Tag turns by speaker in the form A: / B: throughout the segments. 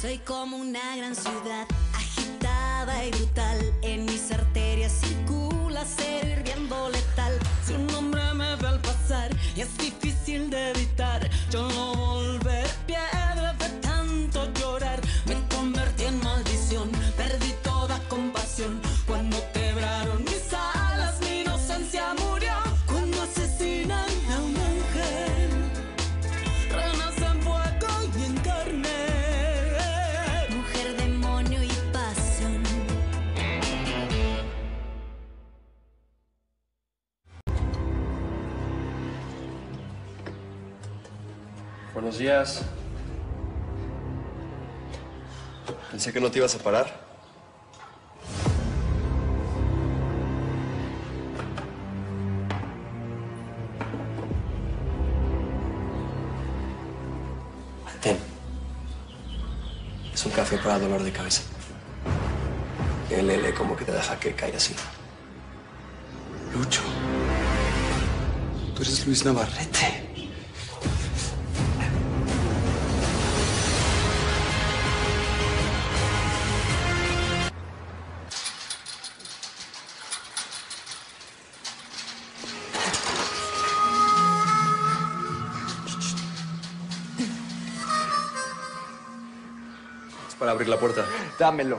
A: Soy como una gran ciudad, agitada y brutal. En mis arterias circula cero hirviendo letal. Su nombre me ve al pasar y es difícil de evitar.
B: Buenos días. Pensé que no te ibas a parar. Ten. Es un café para dolor de cabeza. El como que te deja que caiga así. Lucho. Tú eres Luis Navarrete. Para abrir la puerta.
C: Dámelo.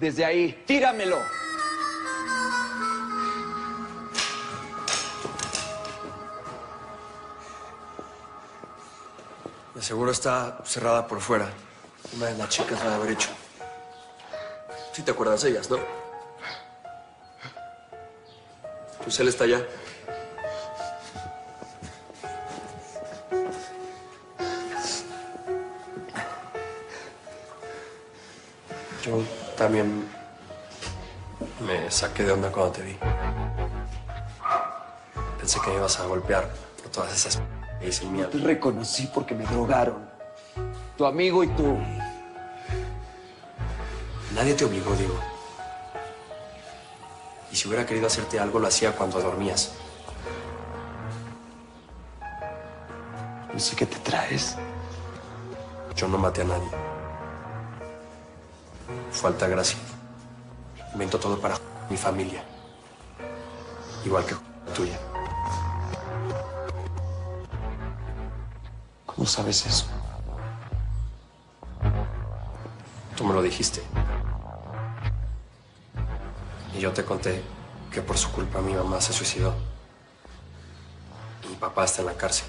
C: Desde ahí, tíramelo.
B: De seguro está cerrada por fuera. Una de las chicas la de haber hecho. Sí te acuerdas de ellas, ¿no? Tu cel está allá. Yo también me saqué de onda cuando te vi. Pensé que me ibas a golpear por todas esas hice el miedo.
C: Te reconocí porque me drogaron. Tu amigo y tú.
B: Nadie te obligó, Diego. Y si hubiera querido hacerte algo, lo hacía cuando dormías.
C: No sé qué te traes.
B: Yo no maté a nadie. Falta gracia. Invento todo para mi familia. Igual que la tuya.
C: ¿Cómo sabes eso?
B: Tú me lo dijiste. Y yo te conté que por su culpa mi mamá se suicidó. Y mi papá está en la cárcel.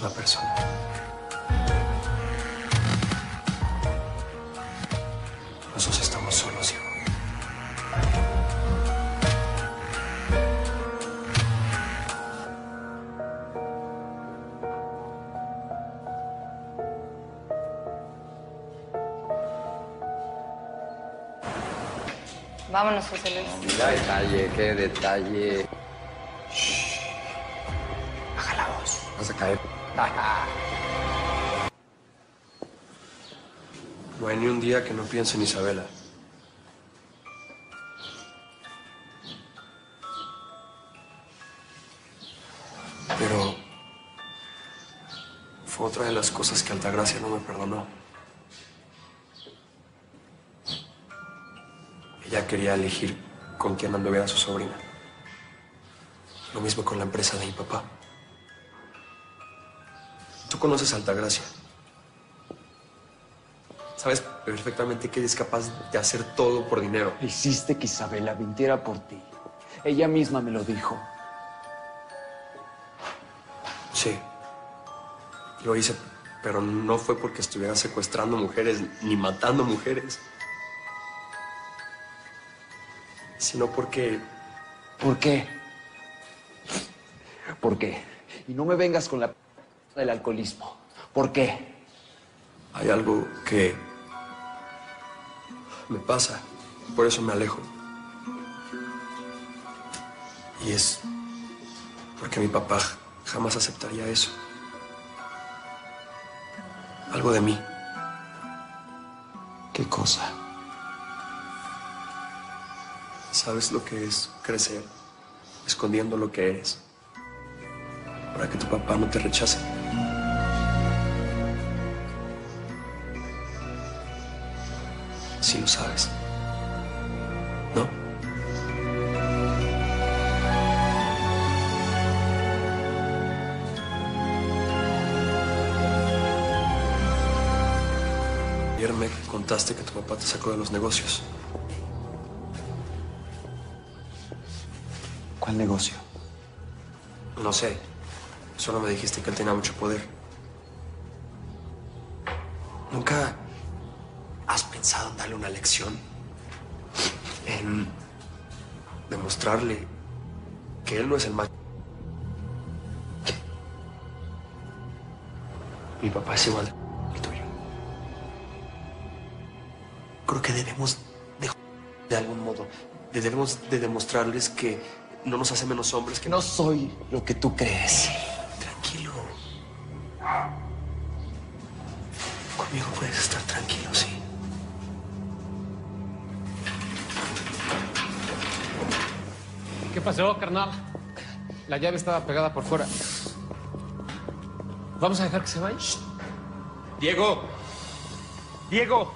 B: Misma persona. Los dos estamos solos, hijo.
D: Vámonos, José Luis.
C: Qué detalle, qué detalle.
B: Baja la voz. Vas a caer. No hay ni un día que no piense en Isabela. Pero fue otra de las cosas que Altagracia no me perdonó. Ella quería elegir con quién anduviera su sobrina. Lo mismo con la empresa de mi papá. Conoces a Altagracia. Sabes perfectamente que ella es capaz de hacer todo por dinero.
C: Hiciste que Isabela mintiera por ti. Ella misma me lo dijo.
B: Sí. Lo hice, pero no fue porque estuviera secuestrando mujeres ni matando mujeres. Sino porque
C: ¿Por qué? ¿Por qué? Y no me vengas con la del alcoholismo. ¿Por qué?
B: hay algo que me pasa. Por eso me alejo. Y es porque mi papá Jamás aceptaría eso. Algo de mí.
C: ¿Qué cosa?
B: ¿Sabes lo que es crecer escondiendo lo que eres? Para que tu papá no te rechace. Si lo sabes. ¿No? Ayer me contaste que tu papá te sacó de los negocios.
C: ¿Cuál negocio?
B: No sé. Solo me dijiste que él tenía mucho poder. ¿Nunca has pensado en darle una lección? En demostrarle que él no es el más... Mi papá es igual al tuyo. Creo que debemos de, de algún modo, de- debemos de demostrarles que no nos hace menos hombres, que
C: No soy lo que tú crees.
B: Conmigo puedes estar tranquilo, sí.
D: ¿Qué pasó, carnal? La llave estaba pegada por fuera. ¿Vamos a dejar que se vaya?
E: Diego. Diego.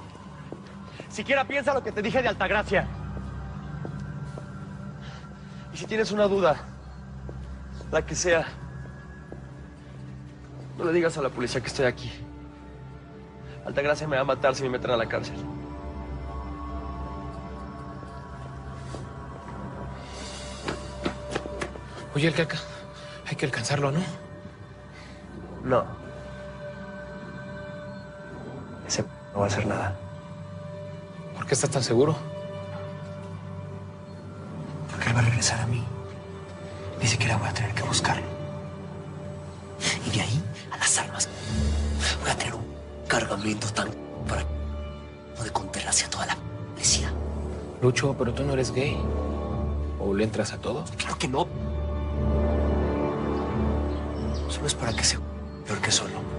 E: Siquiera piensa lo que te dije de Altagracia. Y si tienes una duda, la que sea, no le digas a la policía que estoy aquí. Altagracia me va a matar si me meten a la cárcel.
D: Oye, el caca. Hay que alcanzarlo, ¿no?
B: No. Ese no va a hacer nada.
D: ¿Por qué estás tan seguro?
B: Porque él va a regresar a mí. Ni siquiera voy a tener que buscarlo. Y de ahí a las armas. Voy a tener un cargamento tan para de contar hacia toda la policía.
D: Lucho, pero tú no eres gay. ¿O le entras a todo?
B: Claro que no. Solo es para que sea peor que solo.